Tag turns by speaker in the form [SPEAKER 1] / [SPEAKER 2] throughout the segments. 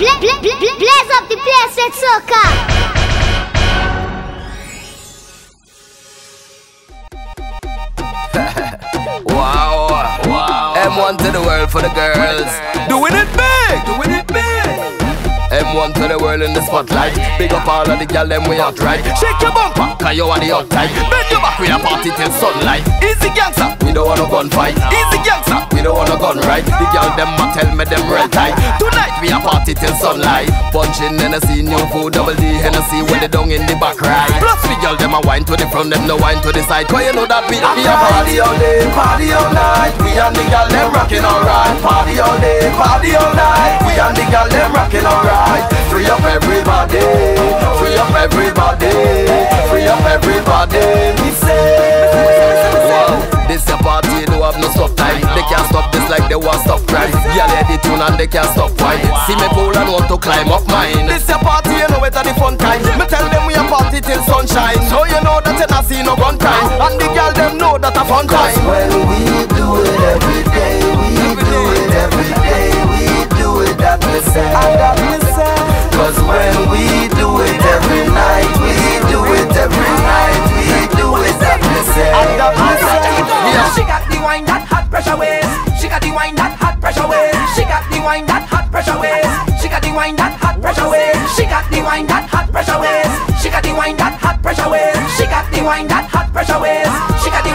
[SPEAKER 1] Bla- bla- bla- bla- Blaze up the place with soca.
[SPEAKER 2] Wow, wow. M1 to the world for the girls. Doing it big, doing it big. M1 to the world in the spotlight. Big up all of the gal them we out right. Shake your bumper, cause you are the outside. Bend your back, we a party till sunlight. Easy gangster, we don't wanna gun fight. Easy gangster, we don't wanna gun right. The gal them a tell me them real tight. Tonight we a party till sunlight. Punching Hennessy, new food, double D Hennessy with the dung in the back right. Plus we gal them a wine to the front, them no wine to the side. Cause you know that we, we party all day, party all night. We and the gal them rocking alright. Party all day, party all night. We and the gal them rocking alright. Free up everybody, free up everybody, free up everybody. Me say, wow, this a party, no have no stop time. They can't stop this like they want stop crime. Yeah, let the tune and they can't stop wine. See me pull and want to climb up mine. This a party, you know it at the fun time. Me tell them we a party till sunshine, so you know that you not see no gun time. And the girl them know that a fun time.
[SPEAKER 3] When we do it every day, we do it every day, we do it that me say. When we do it every night, we do it every night, we do it that me say. And that me say.
[SPEAKER 2] Yeah.
[SPEAKER 4] She got the wine that hot pressure waves. She got the wine that hot pressure waves. She got the wine that hot pressure waves. She got the wine that hot pressure waves. She got the wine that hot pressure waves. She got the wine that hot pressure waves. She got the wine that hot pressure waves. She got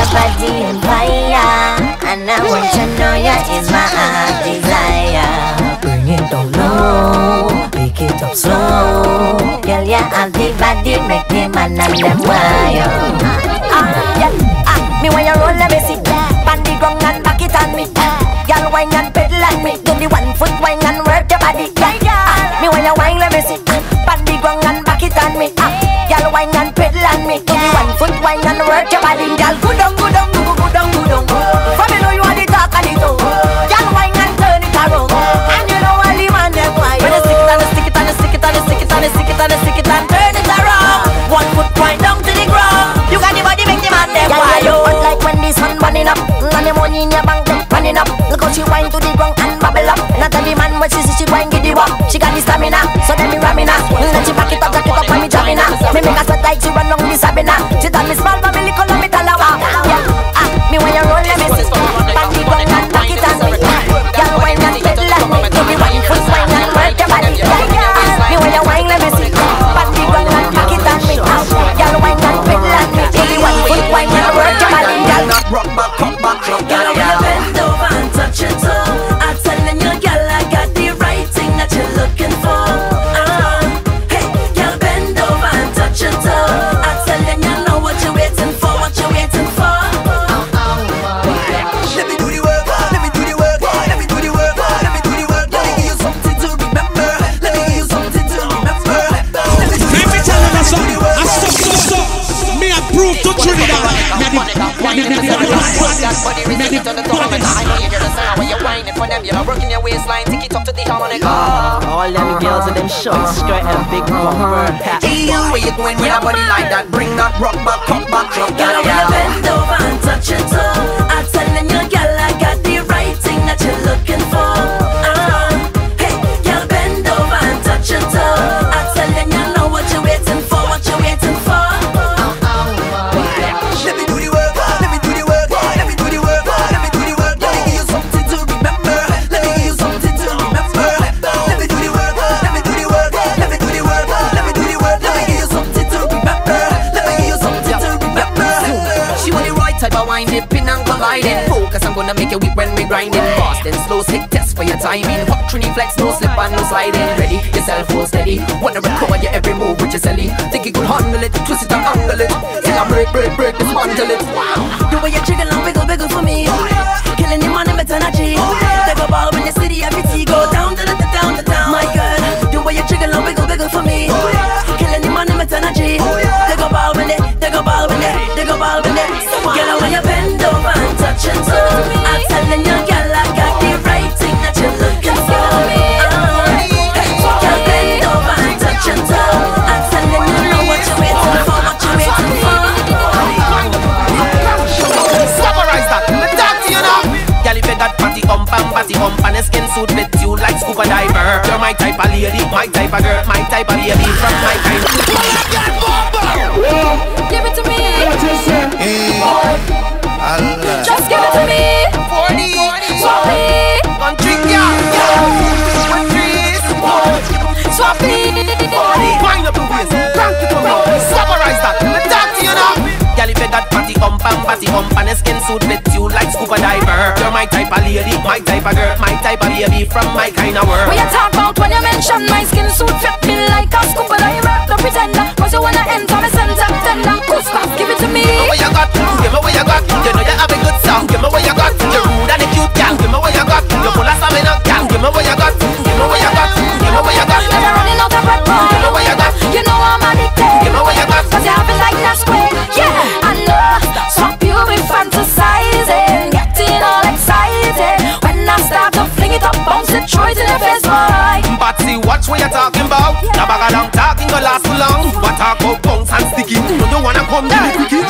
[SPEAKER 4] Girl your body
[SPEAKER 5] on fire And I want to know you is my heart desire. Bring it down low Make it up slow. Girl you have the body Make the man and them wire. Ah, yeah, ah, me when you roll let me see the ground and back it on me Girl wine and pedal on me. Do the one foot wine and work your body yeah, yeah. Me when you wine let me see the ground and back it on me. Ah. Girl wine and pedal on me. Do the one foot wine and work your body Girl. Go down, go down, go go go down, go down From me know you are the talk and the tongue. Girl wine and turn it around. And you know all the man them why. When you stick it and you stick it and you stick it and you stick it and you stick it and you stick it and turn it around. One foot wine down to the ground. You got the body make the man them why. Hot oh. like when the sun burning up. And the money in your bank them running up. Look how she wine to the ground and bubble up. Not every man when she see she wine give the walk She got the stamina, so then me ramming her. Then she back it up, it me make her sweat like she run long the Sabina She tell me small but me little it
[SPEAKER 6] up to the harmonic.
[SPEAKER 7] All them girls with them short skirt and big bumper.
[SPEAKER 3] Hey, where you going with a body like that? Bring that rock back, rock back, rock
[SPEAKER 4] Girl, when you
[SPEAKER 3] back.
[SPEAKER 4] bend over and touch your toe, grinding. Fast Boston slow sick test for your timing. Hot trini flex, no slip and no sliding. Ready, yourself hold steady. Wanna record your every move with your celly. Think you could handle it, twist it and angle it. Say I break, break, break, dismantle it. The way you jiggle and wiggle, wiggle for me. Killing the money, better energy. They go ball when the city, every tea go down down to down. My girl, the way you jiggle and wiggle, wiggle for me.
[SPEAKER 6] Hump hump and a skin suit fit you like scuba diver. You're my type of lady, my type of girl, my type of baby from my kind.
[SPEAKER 5] Give it to
[SPEAKER 6] and batty hump and a skin suit fit you like scuba diver. You're my type of lady, my type of girl, my type of baby from my kind of world.
[SPEAKER 5] What you talk about when you mention my skin suit fit me like a scuba diver? No pretender, cause you wanna enter me
[SPEAKER 6] watch what you're talking about. Now bag of long talking go last long. What talk about bounce and sticky? No, you wanna come give me quickie?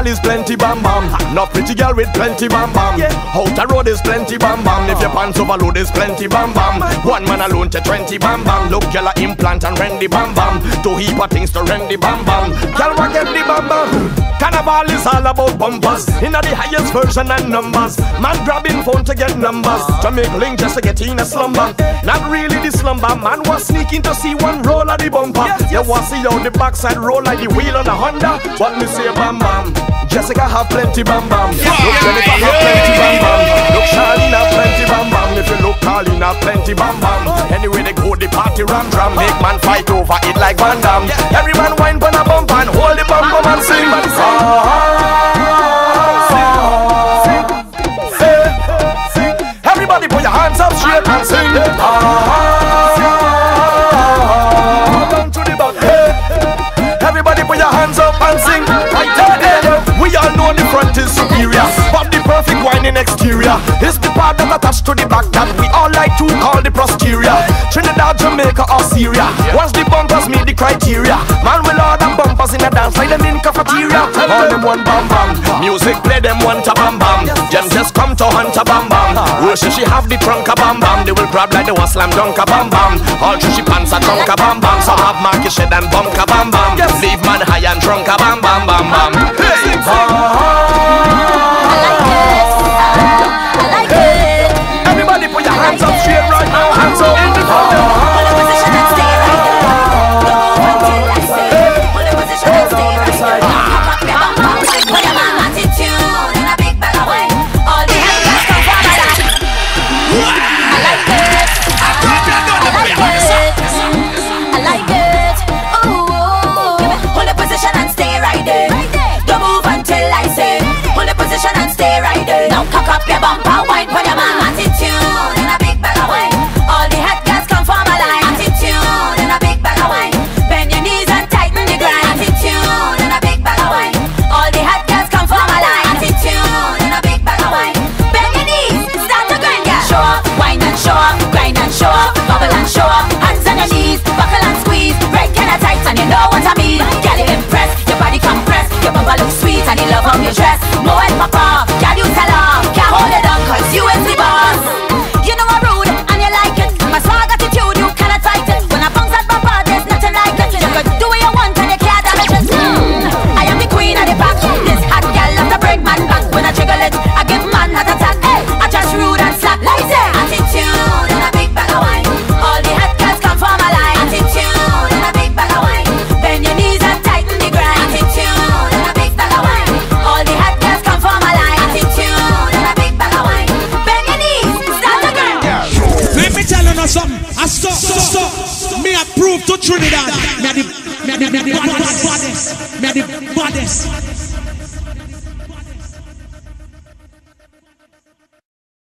[SPEAKER 8] Carnival is plenty bam bam. No pretty girl with plenty bam bam. Outer road is plenty bam bam. If your pants overload is plenty bam bam. One man alone to twenty bam bam. Look girl a implant and rendy bam bam. Two heap of things to rendy bam bam. Girl what get the bam bam. Carnival is all about bumpers. In the highest version and numbers. Man grabbing phone to get numbers. To make link just to get in a slumber. Not really the slumber. Man was sneaking to see one roll of the bumper. You want see how the backside roll like the wheel on a Honda. What me say bam bam. Jessica have plenty bam bam. Look Jennifer have plenty bam bam. Look Charlene have plenty bam bam. If you look Carlene have plenty bam bam. Anyway they go the party ram drum. Make man fight over it like Van Damme. Every man wine pon a bump and hold the bum bum and sing. Ah, Everybody put your hands up straight and sing. Down is the part that attached to the back that we all like to call the posterior. Trinidad, Jamaica, or Syria. Once the bumpers meet the criteria, man will order bumpers in a dance like them in cafeteria. All them one bam bam, music play them one ta bam bam. Them just come to hunt a bam bam. Worship she have the trunk a bam bam. They will grab like the one slam dunk a bam bam. All through she pants a trunk a bam bam. Some have market shed and bunk a bam bam. Leave man high and drunk a bam bam bam bam. Hey. Hands up